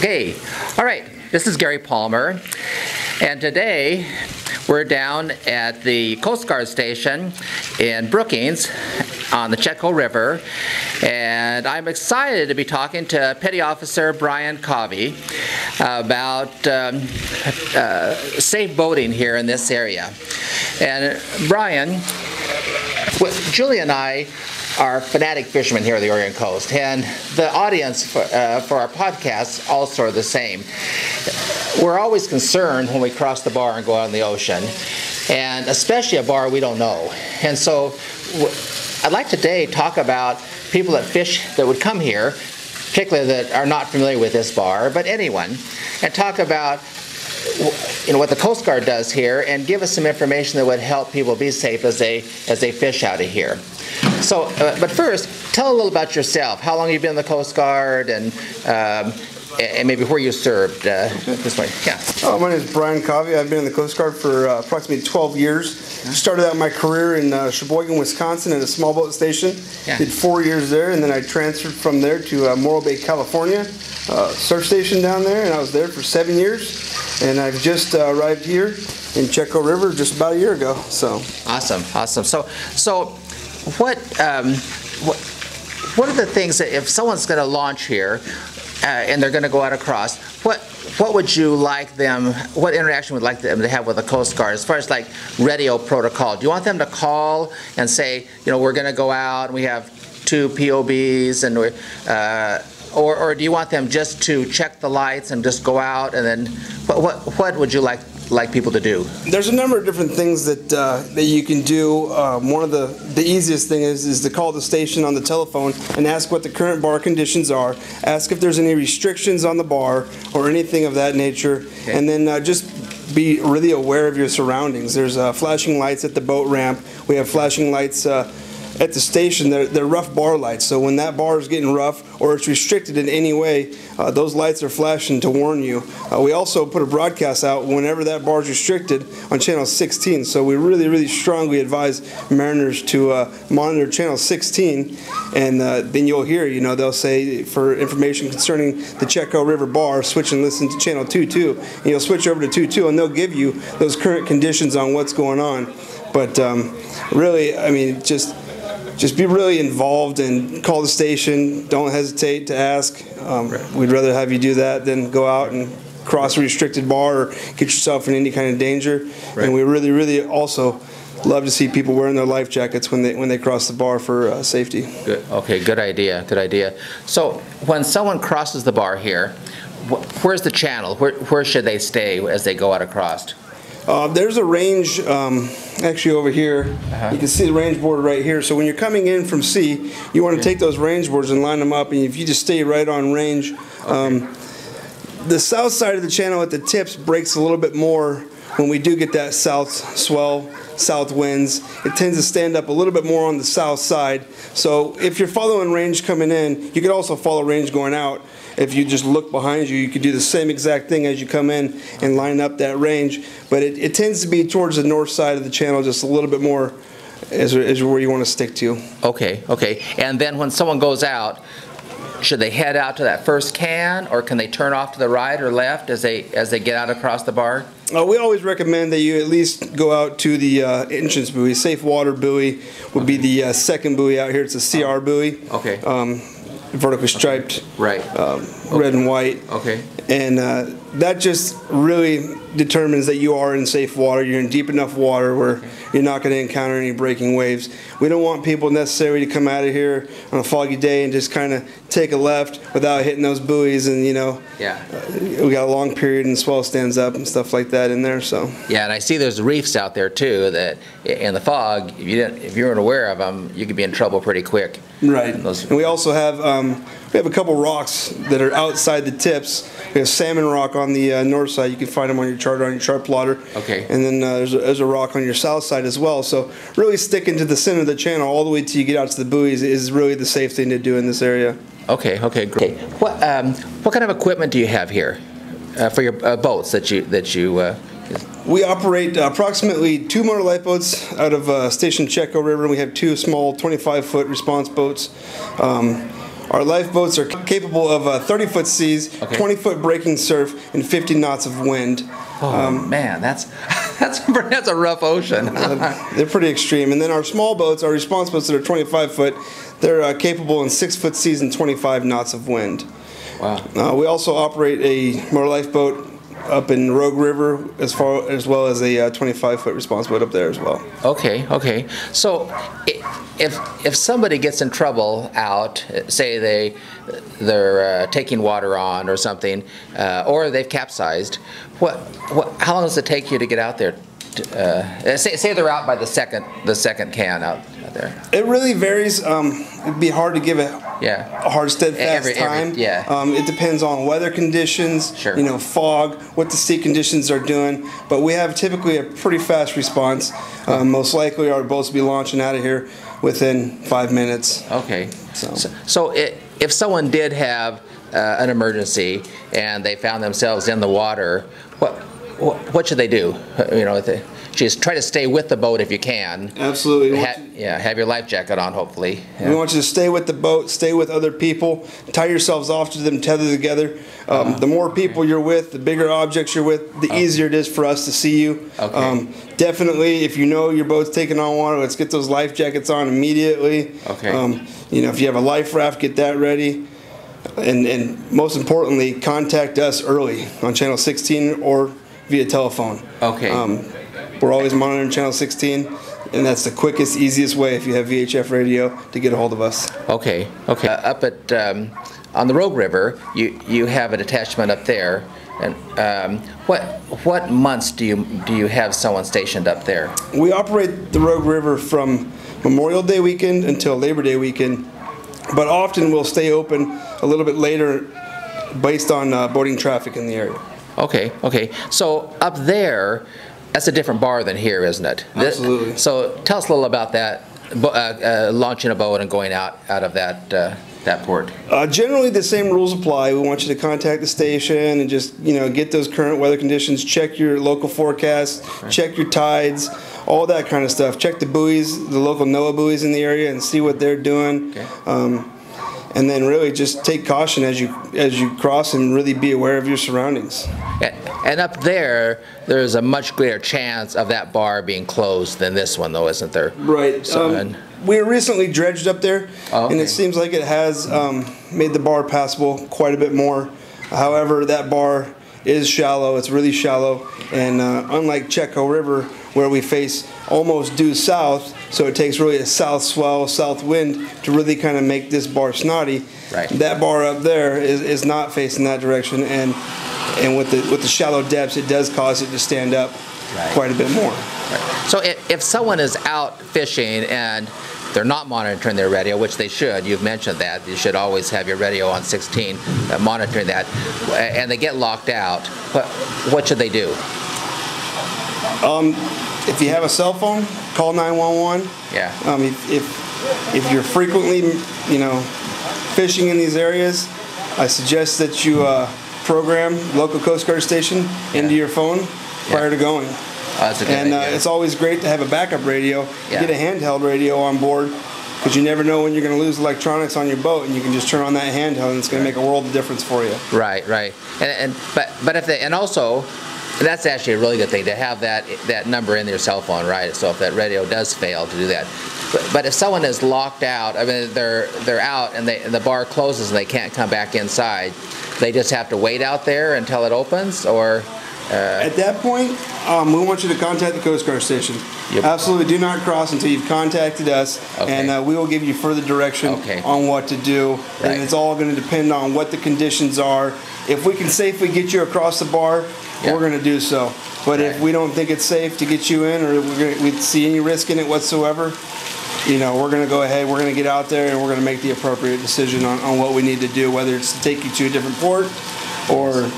Okay, all right, this is Gary Palmer, and today we're down at the Coast Guard station in Brookings on the Chetco River, and I'm excited to be talking to Petty Officer Bryan Cawvey about um, uh, safe boating here in this area. And Bryan, Julie and I are fanatic fishermen here at the Oregon Coast, and the audience for, uh, for our podcast also are the same. We're always concerned when we cross the bar and go out in the ocean, and especially a bar we don't know. And so, I'd like today talk about people that fish that would come here, particularly that are not familiar with this bar, but anyone, and talk about you know what the Coast Guard does here, and give us some information that would help people be safe as they as they fish out of here. So, uh, but first, tell a little about yourself. How long you've been in the Coast Guard, and um, and maybe where you served uh, this way. Yeah. Oh, my name is Bryan Cawvey. I've been in the Coast Guard for uh, approximately 12 years. Started out my career in uh, Sheboygan, Wisconsin, at a small boat station. Yeah. Did four years there, and then I transferred from there to uh, Morro Bay, California, uh, surf station down there, and I was there for seven years. And I've just uh, arrived here in Chetco River just about a year ago. So awesome, awesome. So, so what um, what what are the things that if someone's going to launch here uh, and they're going to go out across, what what would you like them? What interaction would you like them to have with the Coast Guard as far as like radio protocol? Do you want them to call and say, you know, we're going to go out and we have two POBs and we uh, or, or do you want them just to check the lights and just go out and then what what, what would you like like people to do? There's a number of different things that uh, that you can do. Um, one of the the easiest thing is is to call the station on the telephone and ask what the current bar conditions are. Ask if there's any restrictions on the bar or anything of that nature, okay. and then uh, just be really aware of your surroundings. There's uh, flashing lights at the boat ramp. We have flashing lights uh, at the station, they're, they're rough bar lights. So when that bar is getting rough or it's restricted in any way, uh, those lights are flashing to warn you. Uh, we also put a broadcast out whenever that bar is restricted on channel 16. So we really, really strongly advise mariners to uh, monitor channel 16, and uh, then you'll hear, you know, they'll say for information concerning the Chetco River bar, switch and listen to channel 22. And you'll switch over to 22, and they'll give you those current conditions on what's going on. But um, really, I mean, just just be really involved and call the station. Don't hesitate to ask. Um. We'd rather have you do that than go out and cross a restricted bar or get yourself in any kind of danger. Right. And we really, really also love to see people wearing their life jackets when they when they cross the bar for uh, safety. Good. Okay. Good idea. Good idea. So when someone crosses the bar here, wh where's the channel? Where where should they stay as they go out across? Uh, there's a range um, actually over here. Uh-huh. You can see the range board right here. So when you're coming in from sea, you want to take those range boards and line them up. And if you just stay right on range, okay. um, the south side of the channel at the tips breaks a little bit more when we do get that south swell, south winds. It tends to stand up a little bit more on the south side. So if you're following range coming in, you could also follow range going out if you just look behind you, you could do the same exact thing as you come in and line up that range. But it, it tends to be towards the north side of the channel, just a little bit more is, is where you want to stick to. Okay, okay. And then when someone goes out, should they head out to that first can, or can they turn off to the right or left as they as they get out across the bar? Uh, we always recommend that you at least go out to the uh, entrance buoy. Safe water buoy would be the uh, second buoy out here. It's a CR buoy. Okay. Um, vertically striped, right? Um, okay. Red and white. Okay. And uh, that just really determines that you are in safe water. You're in deep enough water where okay. You're not going to encounter any breaking waves. We don't want people necessarily to come out of here on a foggy day and just kind of take a left without hitting those buoys. And you know, yeah, uh, we got a long period and swell stands up and stuff like that in there. So yeah, and I see there's reefs out there too that in the fog, if you didn't, if you weren't aware of them, you could be in trouble pretty quick. Right. And, and we also have um, we have a couple rocks that are outside the tips. We have salmon rock on the uh, north side. You can find them on your chart on your chart plotter. Okay. And then uh, there's, a, there's, a, rock on your south side as well. So really sticking to the center of the channel all the way till you get out to the buoys is really the safe thing to do in this area. Okay. Okay. Great. Okay. What um, what kind of equipment do you have here uh, for your uh, boats that you that you uh, we operate approximately two motor lifeboats out of uh, Station Chetco River, and we have two small 25-foot response boats. Um, Our lifeboats are capable of uh, 30-foot seas, Okay. 20-foot breaking surf, and 50 knots of wind. Oh, man, that's, that's, that's a rough ocean. They're pretty extreme. And then our small boats, our response boats that are 25 foot, they're uh, capable in six foot seas and 25 knots of wind. Wow. Uh, we also operate a motor lifeboat up in Rogue River, as far as well as a uh, 25 foot response boat up there as well. Okay, okay. So i- if, if somebody gets in trouble out, say they, they're uh, taking water on or something, uh, or they've capsized, what, what, how long does it take you to get out there? to, Uh, say, say they're out by the second, the second can out, out there. It really varies. Um, it'd be hard to give a, Yeah. a hard, steadfast Every- every- time. yeah. Um, it depends on weather conditions, Sure. you know, fog, what the sea conditions are doing. But we have typically a pretty fast response. Um, most likely, our boats will be launching out of here within five minutes. Okay. So- So, so i if someone did have uh, an emergency and they found themselves in the water, what, what, what should they do? You know, if they, just try to stay with the boat if you can. Absolutely. Ha- yeah, have your life jacket on, hopefully. We want you to stay with the boat, stay with other people, tie yourselves off to them, tether together. Um, Uh-huh. the more people you're with, the bigger objects you're with, the easier it is for us to see you. Okay. Um, definitely, if you know your boat's taking on water, let's get those life jackets on immediately. Okay. Um, you know, if you have a life raft, get that ready. And, and most importantly, contact us early on channel 16 or via telephone. Okay. We're always monitoring channel 16, and that's the quickest, easiest way if you have VHF radio to get a hold of us. Okay, okay. Uh, Up at, um, on the Rogue River, you, you have a detachment up there. And um, what, what months do you, do you have someone stationed up there? We operate the Rogue River from Memorial Day weekend until Labor Day weekend, but often we'll stay open a little bit later based on uh, boating traffic in the area. Okay, okay. So up there, that's a different bar than here, isn't it? Absolutely. So tell us a little about that, uh, uh, launching a boat and going out, out of that, uh, that port. Uh, generally, the same rules apply. We want you to contact the station and just you know get those current weather conditions, check your local forecast, check your tides, all that kind of stuff. Check the buoys, the local NOAA buoys in the area, and see what they're doing. Okay. Um, and then really just take caution as you as you cross and really be aware of your surroundings. And up there, there's a much greater chance of that bar being closed than this one, though, isn't there? Right. So, Um, and- we recently dredged up there, Oh, and it seems like it has um, made the bar passable quite a bit more. However, that bar is shallow. It's really shallow, and uh, unlike Chetco River, where we face almost due south, so it takes really a south swell, south wind to really kind of make this bar snotty. Right. That bar up there is, is not facing that direction, and and with the with the shallow depths, it does cause it to stand up Right. quite a bit more. So if, if someone is out fishing and they're not monitoring their radio, which they should, you've mentioned that, you should always have your radio on 16, uh, monitoring that, and they get locked out, what, what should they do? Um, If you have a cell phone, call 911. Yeah. Um, if, if, if you're frequently, you know, fishing in these areas, I suggest that you uh, program local Coast Guard station into your phone prior to going. Oh, that's a good And uh, it's always great to have a backup radio. Yeah. Get a handheld radio on board because you never know when you're going to lose electronics on your boat, and you can just turn on that handheld, and it's going to make a world of difference for you. Right, right. And, and but but if they and also that's actually a really good thing to have that that number in your cell phone, right? So if that radio does fail to do that. But, but if someone is locked out, I mean they're they're out and they and the bar closes and they can't come back inside, they just have to wait out there until it opens or At that point, um, we want you to contact the Coast Guard station. Yep. Absolutely, do not cross until you've contacted us, Okay. and uh, we will give you further direction Okay. on what to do. Right. And it's all going to depend on what the conditions are. If we can safely get you across the bar, Yeah. we're going to do so. But if we don't think it's safe to get you in, or we're gonna, we see any risk in it whatsoever, you know, we're going to go ahead. We're going to get out there, and we're going to make the appropriate decision on, on what we need to do, whether it's to take you to a different port or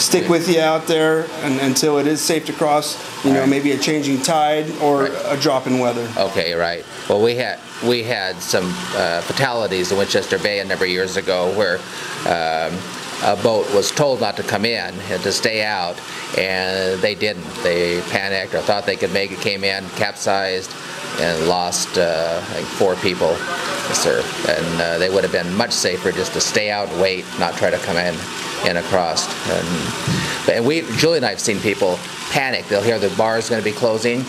stick with you out there and, until it is safe to cross. You know, Right. maybe a changing tide or Right. a drop in weather. Okay, right. Well, we had we had some uh, fatalities in Winchester Bay a number of years ago where um, a boat was told not to come in and to stay out, and they didn't. They panicked or thought they could make it, came in, capsized. And lost, uh, think, four people, sir. And uh, they would have been much safer just to stay out, wait, not try to come in, in across. And, and we, Julie and I have seen people panic. They'll hear the bar is going to be closing,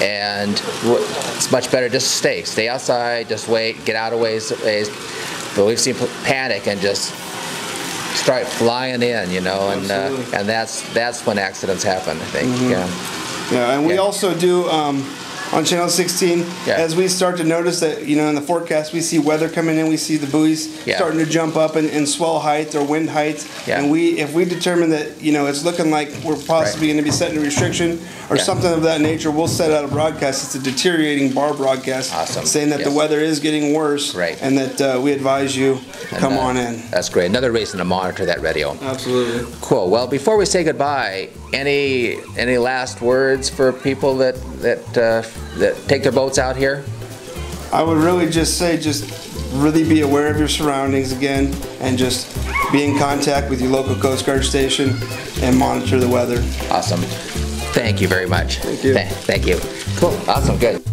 and w- it's much better just to stay. Stay outside, just wait, get out of ways. ways. But we've seen panic and just start flying in, you know, and uh, and that's that's when accidents happen. I think. Yeah. Yeah, and we Yeah. also do, um, on Channel 16, Yeah. as we start to notice that, you know, in the forecast, we see weather coming in, we see the buoys Yeah. starting to jump up in, in swell height or wind height. Yeah. And we, if we determine that, you know, it's looking like we're possibly gonna be setting a restriction or something of that nature, we'll set out a broadcast. It's a deteriorating bar broadcast. Awesome. Saying that the weather is getting worse. Right. And that, uh, we advise you, And, come uh, on in. That's great. Another reason to monitor that radio. Absolutely. Cool. Well, before we say goodbye, any any last words for people that that uh, that take their boats out here? I would really just say, just really be aware of your surroundings again, and just be in contact with your local Coast Guard station and monitor the weather. Awesome. Thank you very much. Thank you. Th- thank you. Cool. Awesome. Good.